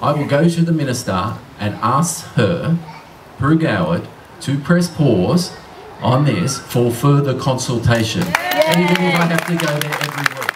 I will go to the Minister and ask her, Pru Goward, to press pause on this for further consultation. Even if I have to go there every week.